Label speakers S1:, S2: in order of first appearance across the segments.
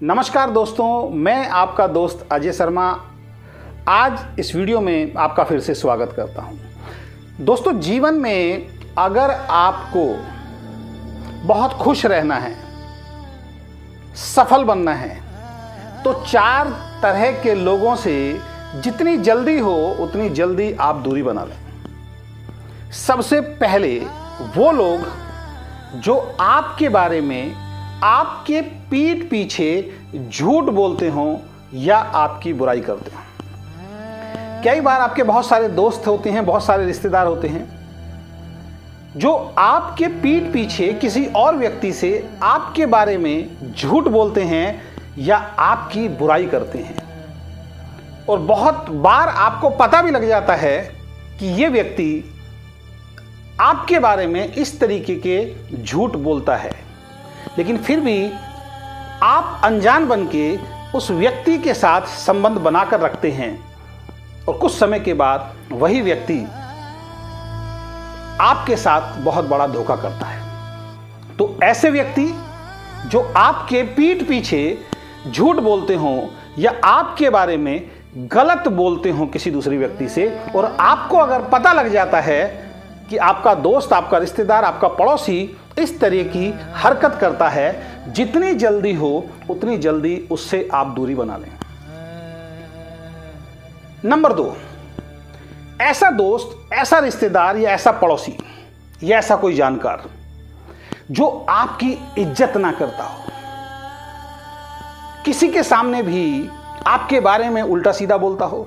S1: नमस्कार दोस्तों, मैं आपका दोस्त अजय शर्मा। आज इस वीडियो में आपका फिर से स्वागत करता हूँ। दोस्तों, जीवन में अगर आपको बहुत खुश रहना है, सफल बनना है तो चार तरह के लोगों से जितनी जल्दी हो, उतनी जल्दी आप दूरी बना लें। सबसे पहले वो लोग जो आपके बारे में आपके पीठ पीछे झूठ बोलते हो या आपकी बुराई करते हो। कई बार आपके बहुत सारे दोस्त होते हैं, बहुत सारे रिश्तेदार होते हैं, जो आपके पीठ पीछे किसी और व्यक्ति से आपके बारे में झूठ बोलते हैं या आपकी बुराई करते हैं। और बहुत बार आपको पता भी लग जाता है कि ये व्यक्ति आपके बारे में इस तरीके के झूठ बोलता है। लेकिन फिर भी आप अनजान बन के उस व्यक्ति के साथ संबंध बनाकर रखते हैं। और कुछ समय के बाद वही व्यक्ति आपके साथ बहुत बड़ा धोखा करता है। तो ऐसे व्यक्ति जो आपके पीठ पीछे झूठ बोलते हो या आपके बारे में गलत बोलते हो किसी दूसरे व्यक्ति से, और आपको अगर पता लग जाता है कि आपका दोस्त, आपका रिश्तेदार, आपका पड़ोसी इस तरह की हरकत करता है, जितनी जल्दी हो, उतनी जल्दी उससे आप दूरी बना लें। नंबर दो, ऐसा दोस्त, ऐसा रिश्तेदार या ऐसा पड़ोसी या ऐसा कोई जानकार जो आपकी इज़्ज़त ना करता हो। किसी के सामने भी आपके बारे में उल्टा सीधा बोलता हो,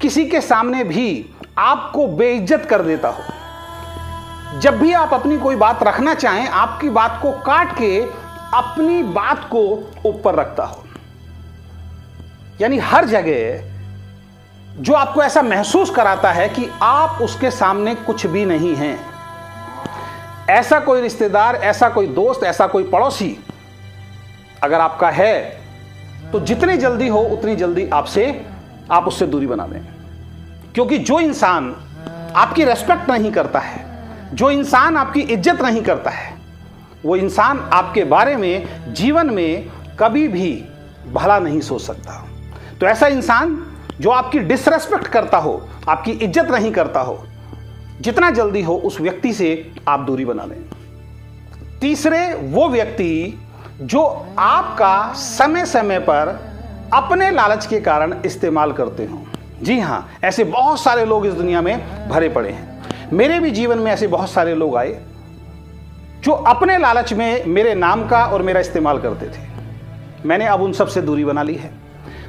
S1: किसी के सामने भी आपको बेइज्जत कर देता हो। जब भी आप अपनी कोई बात रखना चाहें, आपकी बात को काट के अपनी बात को ऊपर रखता हो। यानी हर जगह जो आपको ऐसा महसूस कराता है कि आप उसके सामने कुछ भी नहीं हैं। ऐसा कोई रिश्तेदार, ऐसा कोई दोस्त, ऐसा कोई पड़ोसी अगर आपका है तो जितनी जल्दी हो, उतनी जल्दी आपसे, आप उससे दूरी बना दें। क्योंकि जो इंसान आपकी रेस्पेक्ट नहीं करता है जो इंसान आपकी इज़्ज़त नहीं करता है, वो इंसान आपके बारे में, जीवन में कभी भी भला नहीं सोच सकता। तो ऐसा इंसान जो आपकी डिसरेस्पेक्ट करता हो, आपकी इज़्ज़त नहीं करता हो, जितना जल्दी हो उस व्यक्ति से आप दूरी बना लें। तीसरे वो व्यक्ति जो आपका समय समय पर अपने लालच के कारण इस्तेमाल करते हो। जी हाँ, ऐसे बहुत सारे लोग इस दुनिया में भरे पड़े हैं। मेरे भी जीवन में ऐसे बहुत सारे लोग आए जो अपने लालच में मेरे नाम का और मेरा इस्तेमाल करते थे। मैंने अब उन सबसे दूरी बना ली है।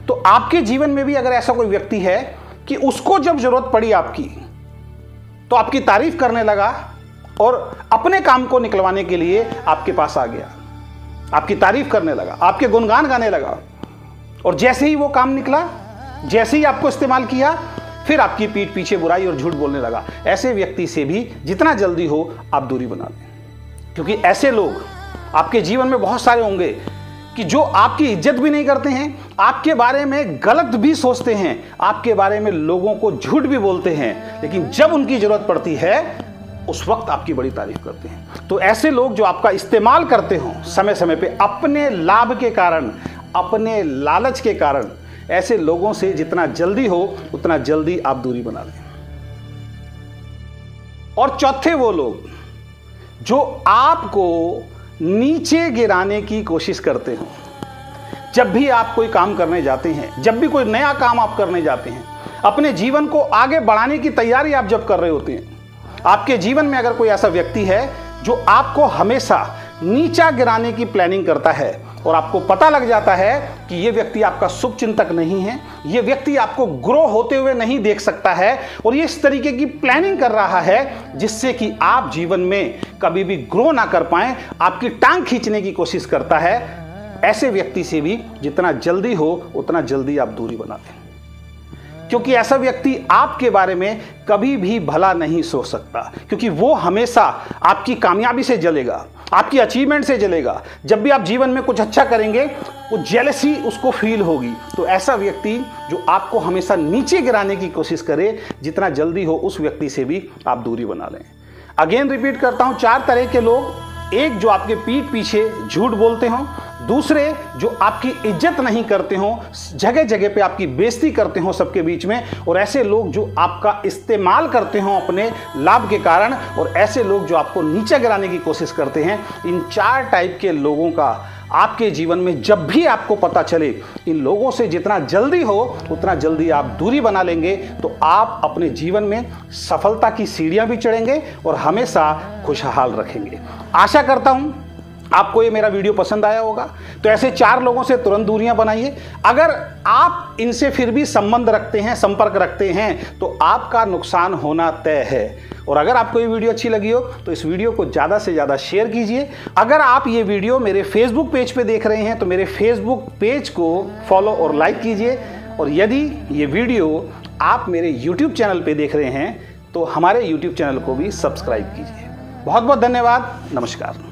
S1: तो आपके जीवन में भी अगर ऐसा कोई व्यक्ति है कि उसको जब ज़रूरत पड़ी आपकी तो आपकी तारीफ़ करने लगा और अपने काम को निकलवाने के लिए आपके पास आ गया। आपकी तारीफ़ करने लगा, आपके गुणगान गाने लगा। और जैसे ही वो काम निकला, जैसे ही आपको इस्तेमाल किया फिर आपकी पीठ पीछे बुराई और झूठ बोलने लगा। ऐसे व्यक्ति से भी जितना जल्दी हो, आप दूरी बना लें। क्योंकि ऐसे लोग आपके जीवन में बहुत सारे होंगे कि जो आपकी इज़्ज़त भी नहीं करते हैं, आपके बारे में गलत भी सोचते हैं, आपके बारे में लोगों को झूठ भी बोलते हैं, लेकिन जब उनकी ज़रूरत पड़ती है, उस वक्त आपकी बड़ी तारीफ़ करते हैं। तो ऐसे लोग जो आपका इस्तेमाल करते हो समय समय पे अपने लाभ के कारण, अपने लालच के कारण ऐसे लोगों से जितना जल्दी हो, उतना जल्दी आप दूरी बना लें। और चौथे वो लोग, जो आपको नीचे गिराने की कोशिश करते हो, जब भी आप कोई काम करने जाते हैं, जब भी कोई नया काम आप करने जाते हैं, अपने जीवन को आगे बढ़ाने की तैयारी आप जब कर रहे होते हैं, आपके जीवन में अगर कोई ऐसा व्यक्ति है, जो आपको हमेशा नीचा गिराने की प्लानिंग करता है और आपको पता लग जाता है कि ये व्यक्ति आपका शुभ चिंतक नहीं है, ये व्यक्ति आपको ग्रो होते हुए नहीं देख सकता है और ये इस तरीके की प्लानिंग कर रहा है जिससे कि आप जीवन में कभी भी ग्रो ना कर पाए, आपकी टांग खींचने की कोशिश करता है। ऐसे व्यक्ति से भी जितना जल्दी हो, उतना जल्दी आप दूरी बना दें क्योंकि ऐसा व्यक्ति आपके बारे में कभी भी भला नहीं सोच सकता, क्योंकि वो हमेशा आपकी कामयाबी से जलेगा, आपकी अचीवमेंट से जलेगा। जब भी आप जीवन में कुछ अच्छा करेंगे वो जेलसी उसको फील होगी। तो ऐसा व्यक्ति जो आपको हमेशा नीचे गिराने की कोशिश करे, जितना जल्दी हो उस व्यक्ति से भी आप दूरी बना लें। अगेन रिपीट करता हूँ, चार तरह के लोग, एक जो आपके पीठ पीछे झूठ बोलते हो दूसरे जो आपकी इज़्ज़त नहीं करते हो जगह जगह पे आपकी बेइज्जती करते हो सबके बीच में, और ऐसे लोग जो आपका इस्तेमाल करते हो अपने लाभ के कारण, और ऐसे लोग जो आपको नीचे गिराने की कोशिश करते हैं, इन चार टाइप के लोगों का आपके जीवन में जब भी आपको पता चले, इन लोगों से जितना जल्दी हो, उतना जल्दी आप दूरी बना लेंगे तो आप अपने जीवन में सफलता की सीढ़ियाँ भी चढ़ेंगे, और हमेशा खुशहाल रखेंगे। आशा करता हूँ आपको ये मेरा वीडियो पसंद आया होगा तो ऐसे चार लोगों से तुरंत दूरियाँ बनाइए। अगर आप इनसे फिर भी संबंध रखते हैं, संपर्क रखते हैं तो आपका नुकसान होना तय है। और अगर आपको ये वीडियो अच्छी लगी हो तो इस वीडियो को ज़्यादा से ज़्यादा शेयर कीजिए। अगर आप ये वीडियो मेरे फेसबुक पेज पे देख रहे हैं तो मेरे फेसबुक पेज को फॉलो और लाइक कीजिए। और यदि ये वीडियो आप मेरे यूट्यूब चैनल पे देख रहे हैं तो हमारे यूट्यूब चैनल को भी सब्सक्राइब कीजिए। बहुत बहुत धन्यवाद। नमस्कार।